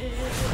It